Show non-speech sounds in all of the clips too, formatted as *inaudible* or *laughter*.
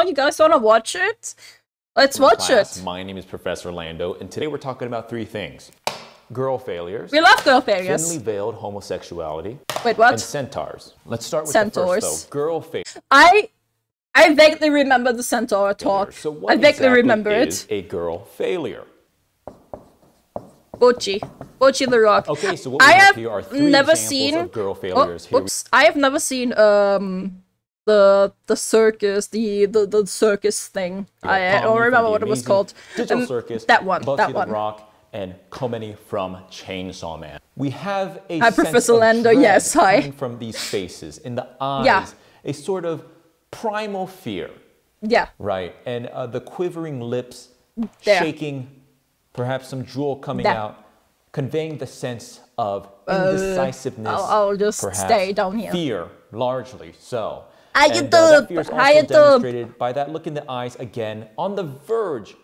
Oh, you guys want to watch it? Let's watch class. it. My name is Professor Lando, and today we're talking about three things girl failures, We love girl failures. thinly veiled homosexuality, Wait, what? and centaurs. Let's start with the Centaurs. first, though. Girl failures. I I vaguely remember the centaur talk. So, what I vaguely exactly remember is it. a girl failure? Bocchi. Bocchi the Rock. Okay, so what we I have have here are three never examples seen of girl Oh, failures. We- oops. I have never seen um the the circus, the the, the circus thing. I, I don't remember what it was called. Digital Um, Circus, That one. Bugsy that the one. Rock, and Kobeni from Chainsaw Man. We have a Hi, sense Professor of Lando. Yes, hi. from these faces in the eyes. Yeah. A sort of primal fear, Yeah. right? And uh, the quivering lips, There. shaking, perhaps some drool coming out, conveying the sense of indecisiveness. Uh, I'll- I'll just perhaps stay down here. Fear, largely so. Hi, and uh, YouTube. that fear is also YouTube. demonstrated by that look in the eyes again on the verge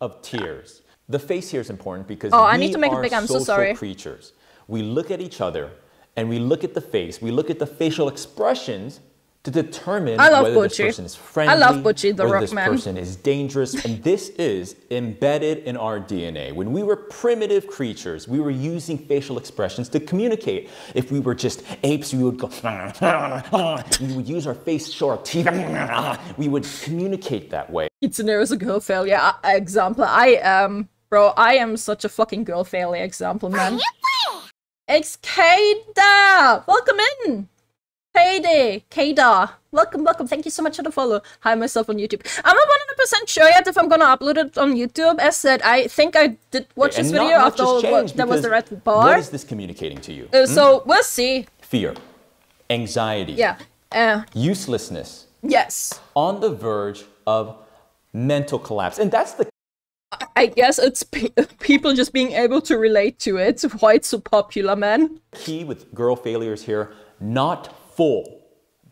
of tears. The face here is important because Oh, we I need to make it are big. I'm so social sorry. creatures. We look at each other and we look at the face. We look at the facial expressions to determine I love whether this Bocchi. person is friendly, I love Bocchi, the whether Rock this Man. person is dangerous, *laughs* and this is embedded in our DNA. When we were primitive creatures, we were using facial expressions to communicate. If we were just apes, we would go, *laughs* we would use our face, show our teeth, *laughs* we would communicate that way. Kitsune is a girl failure uh, example. I am, bro. I am such a fucking girl failure example, man. It's Kada. Welcome in. Katie, Kada. Welcome, welcome. Thank you so much for the follow. Hi, myself on YouTube. I'm not 100% sure yet if I'm gonna upload it on YouTube. As said, I think I did watch And this video after all, what, there was the red bar. What is this communicating to you? Uh, So we'll see. Fear, anxiety, Yeah. Uh, uselessness, yes. on the verge of mental collapse. And that's the I guess it's pe- *laughs* people just being able to relate to it. Why it's so popular, man. key with girl failures here not full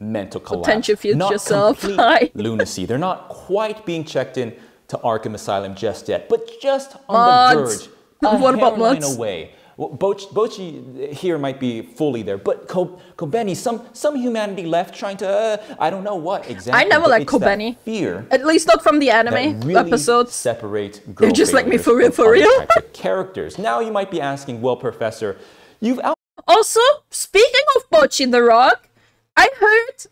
mental collapse Potential future not self. complete *laughs* lunacy they're not quite being checked in to arkham asylum just yet but just on the verge *laughs* a What about mods? away well, Boch- Bocchi here might be fully there, but Ko- Kobeni, some some humanity left trying to uh, I don't know what exactly. I never but liked Kobeni. Fear At least not from the anime really episodes. separate girl *laughs* They're just like me for real, for real. characters. Now you might be asking, well, Professor, you've out. Also, speaking of Bocchi the Rock, I heard,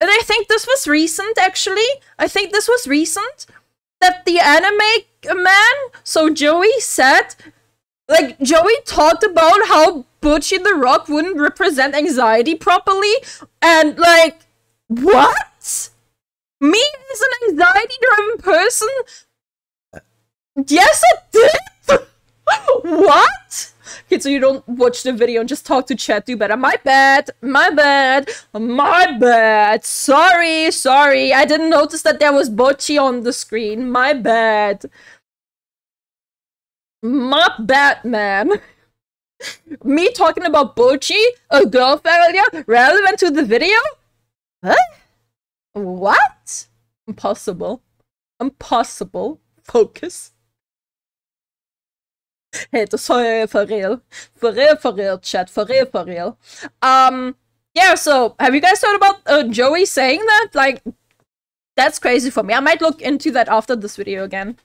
and I think this was recent actually. I think this was recent that the anime man, so Joey said, like Joey talked about how Bocchi the Rock wouldn't represent anxiety properly, and like, what? Me as an anxiety-driven person? Yes, it did. *laughs* what? Okay, so you don't watch the video and just talk to chat. Do better. My bad. My bad. My bad. Sorry. Sorry. I didn't notice that there was Bocchi on the screen. My bad. My bad, man. *laughs* Me talking about Bocchi, a girl failure, relevant to the video? Huh? What? Impossible. Impossible. Focus. *laughs* Hey, das for, for real. For real, for real, chat. For real, for real. Um, yeah, so have you guys thought about uh, Joey saying that? Like, that's crazy for me. I might look into that after this video again.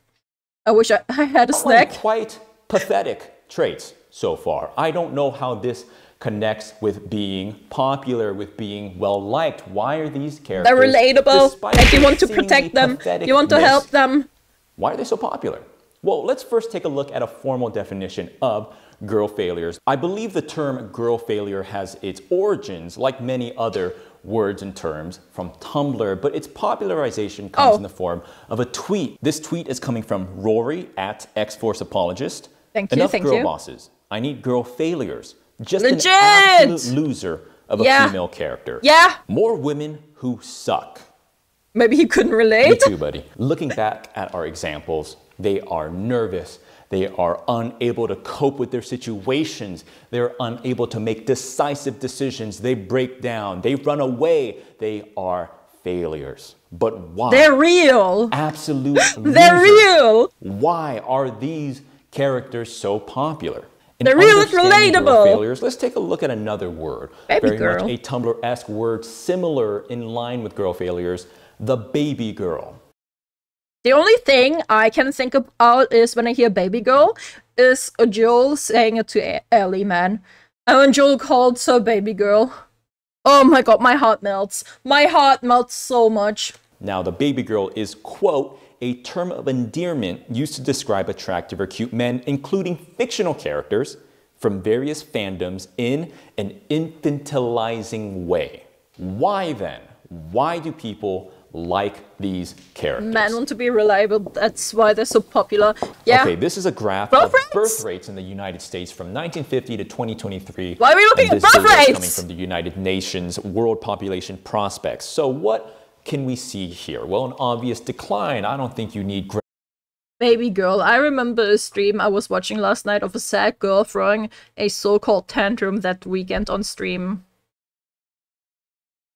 I wish I, *laughs* I had a snack. Quite pathetic traits so far. I don't know how this connects with being popular, with being well liked. Why are these characters? They're relatable. Like, you want to protect them. You want to help them. Why are they so popular? Well, let's first take a look at a formal definition of girl failures. I believe the term girl failure has its origins, like many other words and terms, from Tumblr, but its popularization comes Oh. in the form of a tweet. This tweet is coming from Rory at X Force Apologist. Thank you, Enough thank girl you. bosses. I need girl failures. Just Legit! an absolute loser of a Yeah. female character. Yeah. More women who suck. Maybe he couldn't Me relate. too, buddy. Looking back at our examples, they are nervous. They are unable to cope with their situations. They're unable to make decisive decisions. They break down. They run away. They are failures. But why? They're real. absolute *laughs* They're real. Why are these characters so popular? In They're real girl relatable. Failures, let's take a look at another word. Baby Very girl. much a Tumblr-esque word, similar in line with girl failures. the baby girl. The only thing I can think about is when I hear baby girl, is Joel saying it to Ellie, man. And when Joel called her baby girl, oh my god, my heart melts. My heart melts so much. Now, the baby girl is, quote, a term of endearment used to describe attractive or cute men, including fictional characters from various fandoms in an infantilizing way. Why then? Why do people like these characters? Men want to be reliable, that's why they're so popular. Yeah. Okay, this is a graph Birth of rates? birth rates in the United States from 1950 to 2023. Why are we looking at birth rates? coming from the United Nations World Population Prospects. So what can we see here? Well, an obvious decline. I don't think you need Baby girl. I remember a stream I was watching last night of a sad girl throwing a so-called tantrum that weekend on stream.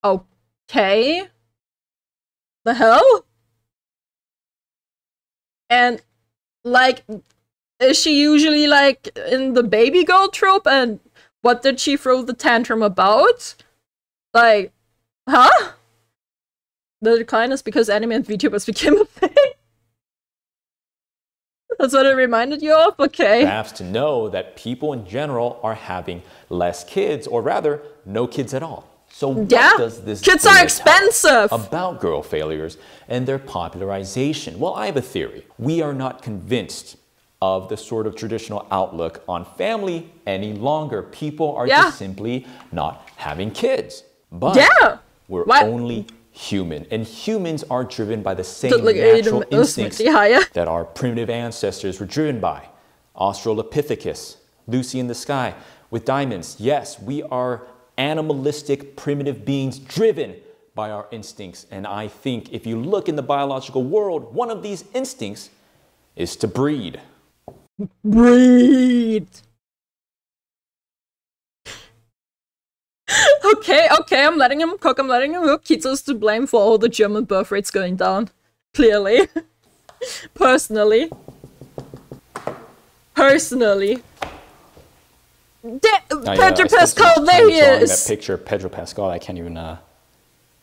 Okay. The hell? And like is she usually like in the baby girl trope and what did she throw the tantrum about? Like, huh? The decline is because anime and VTubers *laughs* became a thing. That's what it reminded you of? Okay. graphs to know that people in general are having less kids, or rather, no kids at all. So what Yeah. does this Kids are expensive. about girl failures and their popularization? Well, I have a theory. We are not convinced of the sort of traditional outlook on family any longer. People are Yeah. just simply not having kids. But Yeah. we're What? only human, and humans are driven by the same Look, natural instincts Usman, higher. that our primitive ancestors were driven by. Australopithecus, Lucy in the sky, with diamonds. Yes, we are animalistic, primitive beings driven by our instincts. And I think if you look in the biological world, one of these instincts is to breed. Breed. okay, okay, I'm letting him cook, I'm letting him cook. Kitsu's to blame for all the German birth rates going down. Clearly. *laughs* Personally. Personally. De- Oh, I Pedro Pascal, there he is! That picture of Pedro Pascal, I can't even uh,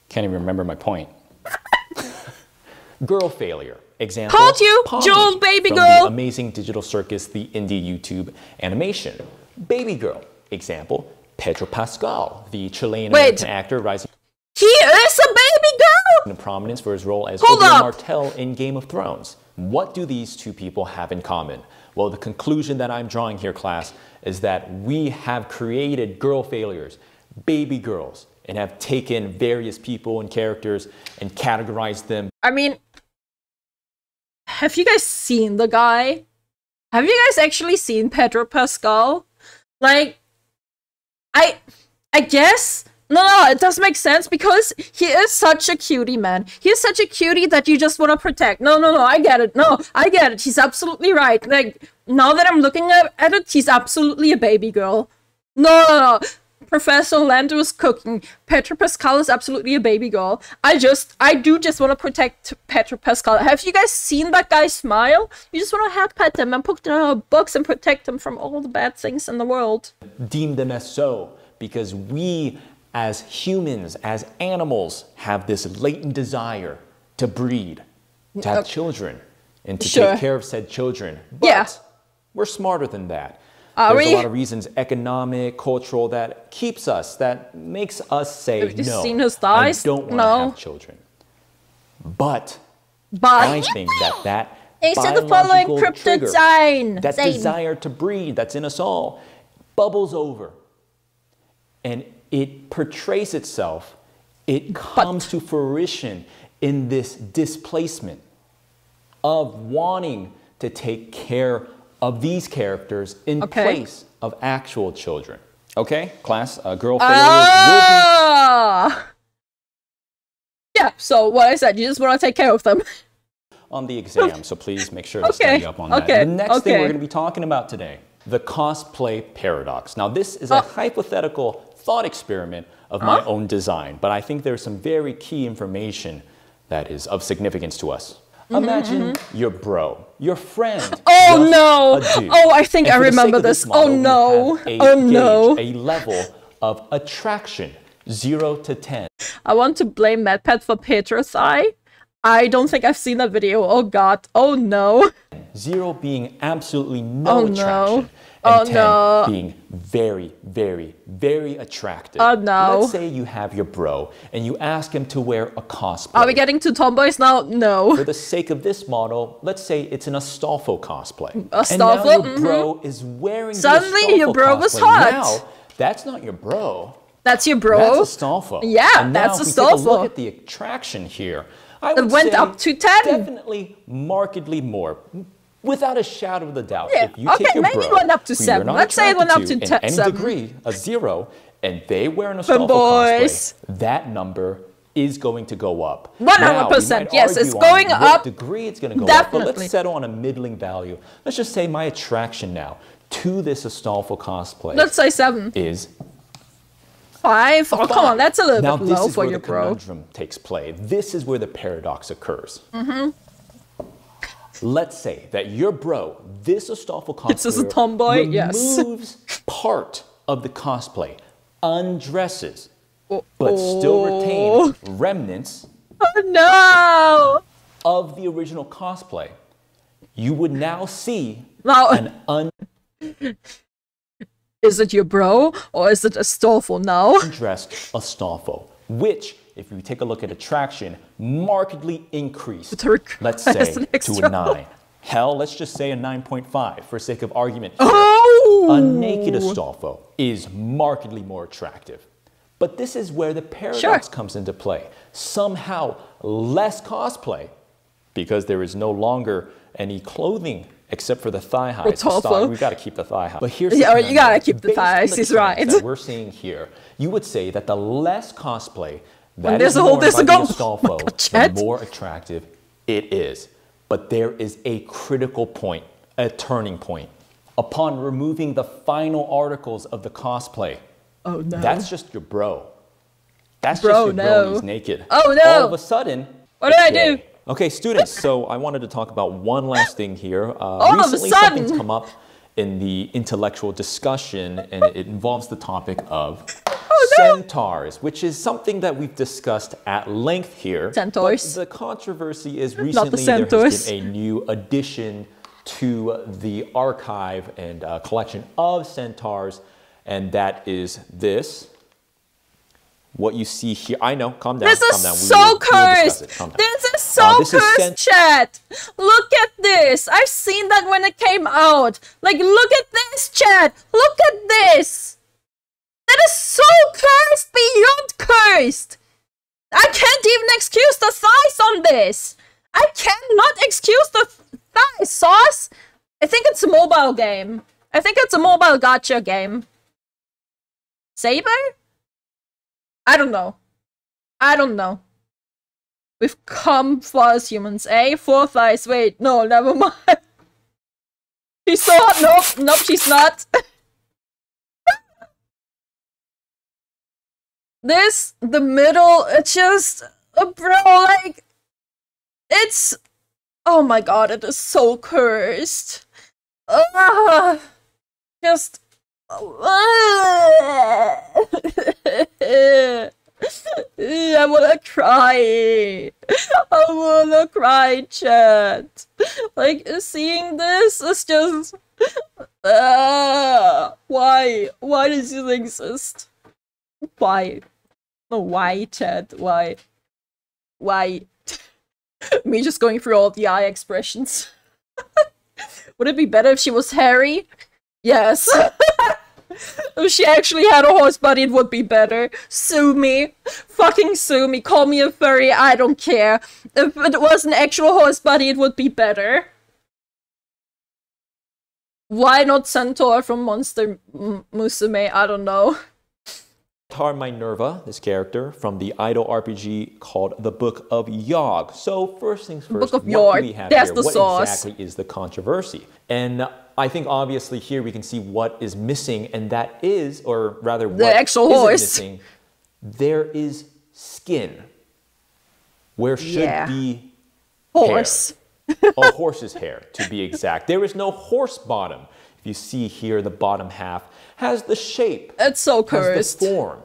can't even remember my point. *laughs* Girl failure. Example. Told you, Polly Jules, baby from girl. The amazing digital circus, the indie YouTube animation. Baby girl. Example. Pedro Pascal, the Chilean American actor rising He is a baby girl! into prominence for his role as Hold Oberyn. Martell in Game of Thrones. What do these two people have in common? Well, the conclusion that I'm drawing here, class, is that we have created girl failures, baby girls, and have taken various people and characters and categorized them I mean, have you guys seen the guy? Have you guys actually seen Pedro Pascal? Like, I, I guess no, no, it does make sense because he is such a cutie, man. He is such a cutie that you just want to protect. No, no, no, I get it. No, I get it. He's absolutely right. Like now that I'm looking at, it, he's absolutely a baby girl. No, no, no. Professor Lando is cooking. Pedro Pascal is absolutely a baby girl. I just, I do just want to protect Pedro Pascal. Have you guys seen that guy smile? You just want to help pet him and put him in a box and protect him from all the bad things in the world. deem them as so because we as humans, as animals, have this latent desire to breed, to have children, and to Sure. take care of said children. But Yeah. we're smarter than that. Are There's we? a lot of reasons, economic, cultural, that keeps us, that makes us say Have you no. seen his thighs? I don't want to No. have children. But I But think that that They said the following biological trigger, sign. that desire to breed that's in us all, bubbles over, and it portrays itself. It comes to fruition in this displacement of wanting to take care of these characters in Okay. place of actual children. Okay, class, uh, girl Ah. Yeah, so what I said, you just want to take care of them. on the exam, so please make sure to Okay, study up on that. okay, The next thing we're going to be talking about today, the cosplay paradox. Now, this is a hypothetical thought experiment of my own design, but I think there's some very key information that is of significance to us. Imagine your bro, your friend. Mm-hmm, Oh, no. Oh, I think And I for the sake remember of this. Oh, model, we no. Oh, no. a level of attraction 0 to 10. I want to blame MatPat for Petra's eye. I don't think I've seen that video. Oh god. Oh no. 0 being absolutely no Oh, no. Oh, And 10 no. being very, very, very attractive. Oh, no. Let's say you have your bro and you ask him to wear a cosplay. Are we getting to tomboys now? No. For the sake of this model, let's say it's an Astolfo cosplay. And now your mhm. bro is wearing Suddenly your Astolfo bro was hot. Now, that's not your bro. That's your bro. That's Astolfo. Yeah, and now that's if we take a look at the attraction here. I would went up to 10. Definitely markedly more. Without a shadow of a doubt. Yeah, If you okay, take your maybe bro, it went up to seven. Let's say it went up to in te- any seven. degree, a zero, and they wear an Astolfo boys. cosplay, that number is going to go up. 100%, Now, yes, it's going up. degree it's going to go up, but let's settle on a middling value. Let's just say my attraction now to this Astolfo cosplay Let's say seven. is Five. Oh, come on, that's a little now bit this low is for where your the bro. conundrum takes play. This is where the paradox occurs. Mm-hmm. Let's say that your bro, this Astolfo cosplayer, It's just a tomboy, yes. removes part of the cosplay, undresses, Oh, but still oh. retains remnants oh no! of the original cosplay. You would now see Now, uh, an un. is it your bro or is it Astolfo now? dressed Astolfo, which, if you take a look at attraction, markedly increased, let's *laughs* say, to a 9. Hell, let's just say a 9.5 for sake of argument. Oh! A naked Astolfo is markedly more attractive. But this is where the paradox comes into play. Somehow, less cosplay, because there is no longer any clothing except for the thigh highs. style- We've got to keep the thigh high. But here's Yeah, the you gotta keep the thighs, he's right. that we're seeing here, you would say that the less cosplay that there's is a whole- there's a the go- oh my God, the more attractive it is. But there is a critical point, a turning point. Upon removing the final articles of the cosplay, Oh no. that's just your bro. That's Bro, just your bro. no. He's naked. Oh, no. All of a sudden. What did I do? gay. Okay, students. So I wanted to talk about one last thing here. Uh, All of a recently, sudden. something's come up in the intellectual discussion, and it involves the topic of centaurs, which is something that we've discussed at length here. Centaurs. the controversy is the recently there has centaurs. been a new addition to the archive and uh, collection of centaurs, and that is this. What you see here, I know. Calm down. This calm is down. We so we cursed. it. This is so Uh, this cursed, cent- chat. Look at this. I've seen that when it came out. Like, look at this, chat. Look at this. I can't even excuse the thighs on this. I cannot excuse the thighs, sauce. I think it's a mobile game. I think it's a mobile gacha game. Saber? I don't know. I don't know. We've come for us humans, eh? Four thighs. Wait, no, never *laughs* mind. She's so hot. Nope, nope, she's not. *laughs* this, the middle, it's just, uh, bro, like, it's, oh my god, it is so cursed. Ugh. just, *laughs* I wanna cry. I wanna cry, chat. Like seeing this is just. Uh, why? Why does this exist? Why? Why, chat? Why? Why? *laughs* Me just going through all the eye expressions. *laughs* Would it be better if she was hairy? Yes. *laughs* if she actually had a horse body, it would be better. Sue me. Fucking sue me. Call me a furry. I don't care. If it was an actual horse body, it would be better. Why not Centaur from Monster M- Musume? I don't know. Tar Minerva, this character from the idle RPG called the Book of Yog. So first things first, Book of what do we have that's here? the what sauce. exactly is the controversy? And uh, I think obviously here we can see what is missing, and that is, or rather, what actual isn't horse. missing. There is skin, where should Yeah. be Horse. a oh, horse's hair, to be exact. There is no horse bottom. If you see here, the bottom half has the shape It's so cursed. has the form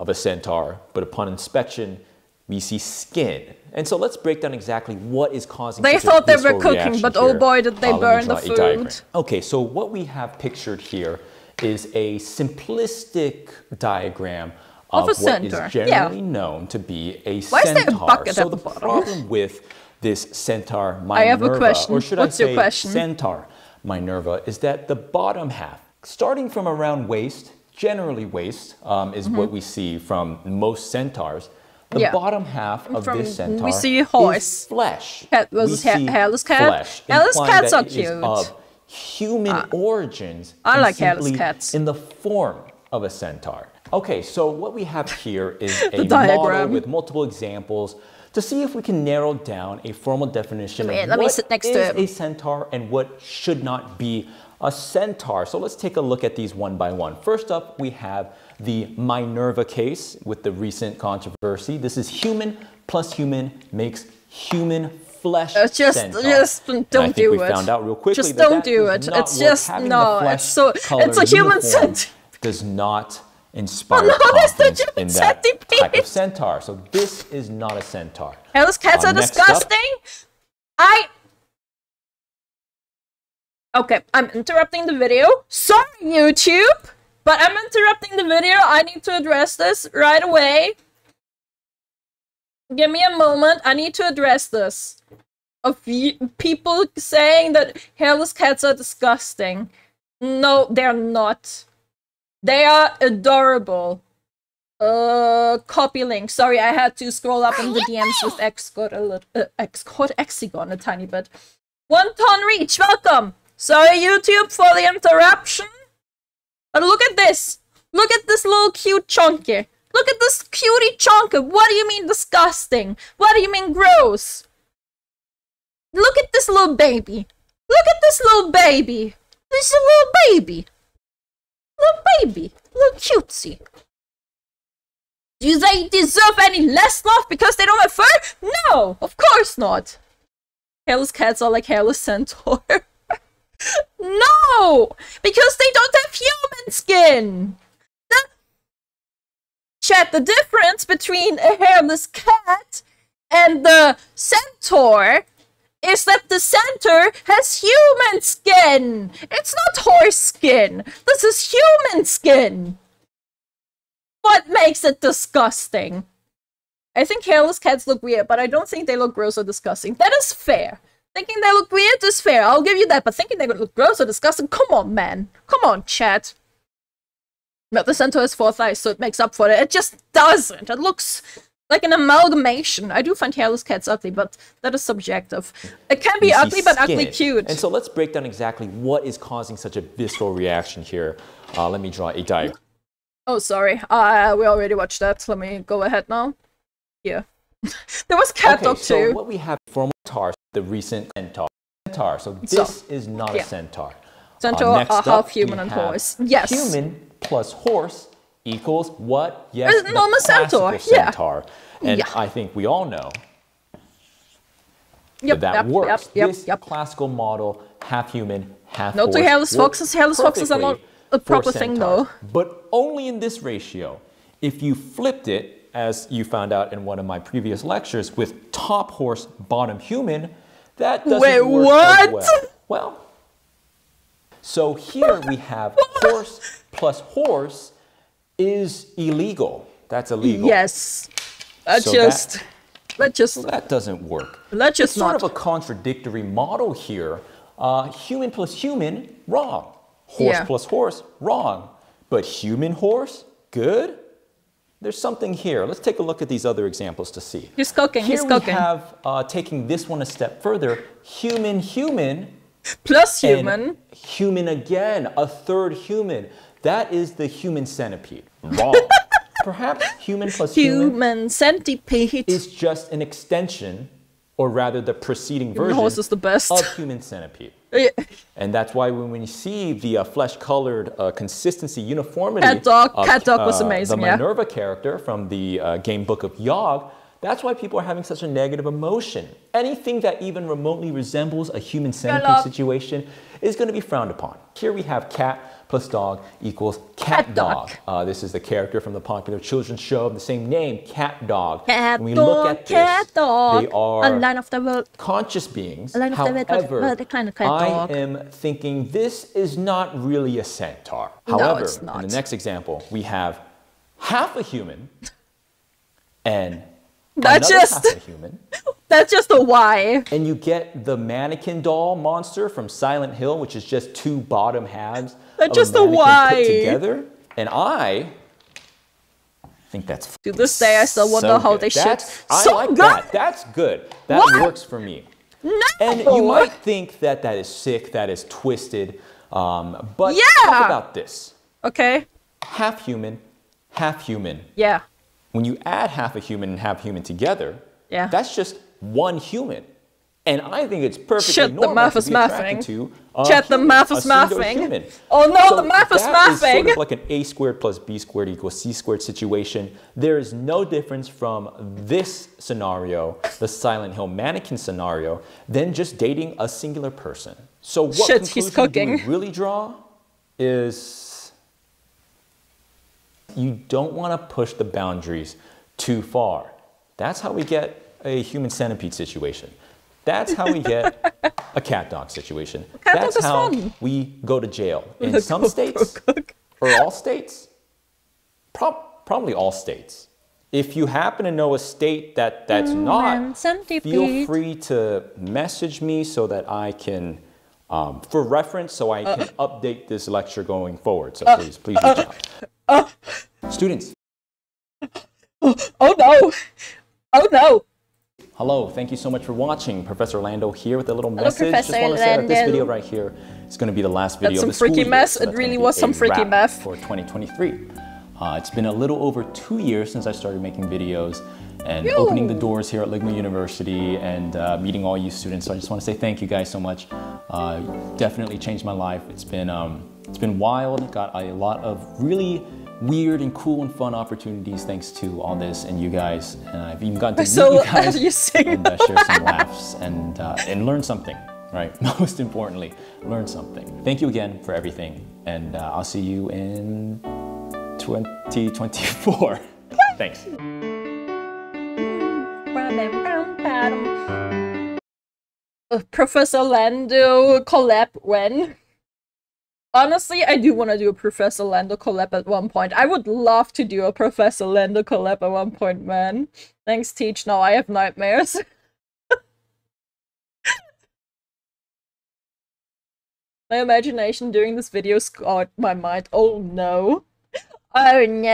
of a centaur, but upon inspection, we see skin. And so let's break down exactly what is causing They thought they were cooking, but oh boy, did they me burn the a food. Okay, so what we have pictured here is a simplistic diagram Of of, a what is centaur, yeah. generally known to be a Why a centaur. bucket so at the the bottom? problem with this centaur Minerva, I have a question. or should What's I your say question? centaur Minerva, is that the bottom half, starting from around waist, generally waist, um, is what we see from most centaurs. The Mm-hmm. Yeah. bottom half of From- this centaur we see horse. is flesh. Cat We ha- hairless cat. Flesh, Hairless cats are cute. Of human origins. I like hairless cats. In the form of a centaur. Okay, so what we have here is *laughs* a model diagram. with multiple examples to see if we can narrow down a formal definition here, of let me sit next is to a centaur and what should not be a centaur. So let's take a look at these one by one. First up, we have the Minerva case with the recent controversy. This is human plus human makes human flesh Uh, just, centaur. just And I don't think do we it. found out real quickly Just that don't that do it. It's just- no, it's so- it's a human uniform cent- does not inspire Oh, no, *laughs* that's the confidence in that type of centaur. So this is not a centaur. Hairless cats Uh, are next up- disgusting. I. Okay, I'm interrupting the video. Sorry, YouTube, but I'm interrupting the video. I need to address this right away. Give me a moment. I need to address this. Of people saying that hairless cats are disgusting. No, they're not. They are adorable. Uh, copy link. Sorry, I had to scroll up in the DMs with Xcode a little, uh, Xcode Hexagon a tiny bit. One ton reach, welcome. Sorry, YouTube, for the interruption. But look at this. Look at this little cute chunky. Look at this cutie chunky. What do you mean disgusting? What do you mean gross? Look at this little baby. Look at this little baby. This is a little baby. Little baby. Little cutesy. Do they deserve any less love because they don't have fur? No, of course not. Hairless cats are like hairless centaur. *laughs* no, because they don't have human skin. The chat the difference between a hairless cat and the centaur is that the center has human skin. It's not horse skin. This is human skin. What makes it disgusting? I think hairless cats look weird, but I don't think they look gross or disgusting. That is fair. Thinking they look weird is fair. I'll give you that. But thinking they look gross or disgusting, come on, man. Come on, chat. But the centaur has four thighs, so it makes up for it. It just doesn't. It looks like an amalgamation. I do find hairless cats ugly, but that is subjective. It can be ugly, but ugly cute. And so let's break down exactly what is causing such a visceral reaction here. Uh, let me draw a diagram. Oh, sorry. Uh, we already watched that. Let me go ahead now. Yeah. *laughs* there was cat Okay, dog so too. what we have from centaur, the recent centaur. Centaur. So So, this is not yeah. a centaur. Centaur are half human and horse. Yes. Human plus horse equals what? Yes, the normal centaur, classical yeah. centaur. And Yeah. I think we all know Yep, that that yep, works. yep, yep, this classical model, half human, half No to horse, hairless works foxes. Hairless foxes are not a proper thing, though. But only in this ratio. If you flipped it, as you found out in one of my previous lectures, with top horse, bottom human, that doesn't Wait, work what? well. Well, so here we have *laughs* horse plus horse is illegal. That's illegal. Yes. Let's So just. Let's just. That doesn't work. Let's just it's sort not. of a contradictory model here. Uh, human plus human, wrong. Horse Yeah. plus horse, wrong. But human horse, good? There's something here. Let's take a look at these other examples to see. He's cooking. Here he's we cooking. have, uh, taking this one a step further, human, human, Plus and human. human again, a third human. That is the human centipede. Wrong. *laughs* Perhaps human plus human Human centipede. is just an extension, or rather the preceding Human version horse is the best. of human centipede. *laughs* Yeah. And that's why when we see the uh, flesh-colored uh, consistency, uniformity Cat dog- of cat dog was uh, amazing, the yeah. Minerva character from the uh, game book of Yog, That's why people are having such a negative emotion. Anything that even remotely resembles a human centipede situation is going to be frowned upon. Here we have cat plus dog equals cat, Cat dog. dog. Uh, this is the character from the popular children's show of the same name, Cat Dog. Cat when we dog, look at this, cat dog. they are A line of the world. conscious beings. A line of the world, However, the kind of cat I dog. am thinking this is not really a centaur. No, However, it's in the next example, we have half a human and That's just- half a human. *laughs* That's just a why. And you get the mannequin doll monster from Silent Hill, which is just two bottom halves That's just a a why. put together. And I think that's To this day, I still wonder so how good. they shit. That's- I so like good. that. That's good. That What? works for me. No. And you might think that that is sick, that is twisted, um, but Yeah. talk about this: Okay. half human, half human. Yeah. When you add half a human and half human together, Yeah. that's just one human. And I think it's perfectly Shit, the normal math to is be attracted mathing. to a Chat, the human, math a is mathing. Oh no, So the math is that is sort of like an a squared plus b squared equals c squared situation. There is no difference from this scenario, the Silent Hill mannequin scenario, than just dating a singular person. So what Shit, conclusion do we really draw is you don't want to push the boundaries too far. That's how we get a human centipede situation. That's how we get *laughs* a cat dog situation. Cat That's is how fun. we go to jail. *laughs* In some states, or all states, prob- probably all states. If you happen to know a state that that's Human not, feel free to message me so that I can, um, for reference, so I can update this lecture going forward. So please, please reach out. Students, Oh no. Oh no. hello. Thank you so much for watching. Professor Lando here with a little message. Professor Just want to say that this video right here is going to be the last video some of the school freaky year, mess. so It that's really was some freaky mess. for 2023. Uh, it's been a little over two years since I started making videos and Yo. opening the doors here at Ligma University and uh, meeting all you students. So I just want to say thank you guys so much. Uh, definitely changed my life. It's been um, it's been wild. Got a lot of really weird and cool and fun opportunities thanks to all this and you guys. And I've even gotten to meet you *laughs* guys you and uh, share some *laughs* laughs and uh, and learn something. Right. *laughs* Most importantly, learn something. Thank you again for everything, and uh, I'll see you in 2024. Thanks. Uh, Professor Lando collab when? Honestly, I do want to do a Professor Lando collab at one point. I would love to do a Professor Lando collab at one point, man. Thanks, Teach. Now I have nightmares. *laughs* my imagination during this video scarred my mind. Oh no. *laughs* Oh no.